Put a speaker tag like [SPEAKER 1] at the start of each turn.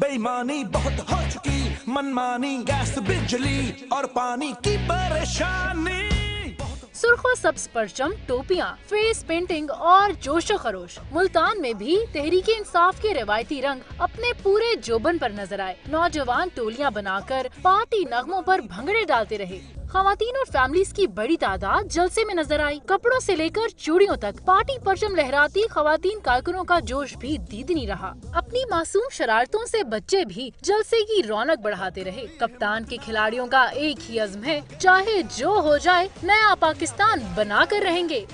[SPEAKER 1] बेईमानी बहुत हो चुकी। मनमानी, गैस, बिजली और पानी की परेशानी।
[SPEAKER 2] सुर्खो सब्स परचम टोपियाँ, फेस पेंटिंग और जोशो खरोश। मुल्तान में भी तहरीक इंसाफ के रिवायती रंग अपने पूरे जोबन पर नज़र आए। नौजवान टोलियाँ बनाकर पार्टी नगमों पर भंगड़े डालते रहे। खातन और फैमिलीज़ की बड़ी तादाद जलसे में नज़र आई। कपड़ों से लेकर चूड़ियों तक पार्टी परचम लहराती खातन कारकुनों का जोश भी दीदनी रहा। अपनी मासूम शरारतों से बच्चे भी जलसे की रौनक बढ़ाते रहे। कप्तान के खिलाड़ियों का एक ही अजम है, चाहे जो हो जाए, नया पाकिस्तान बना कर रहेंगे।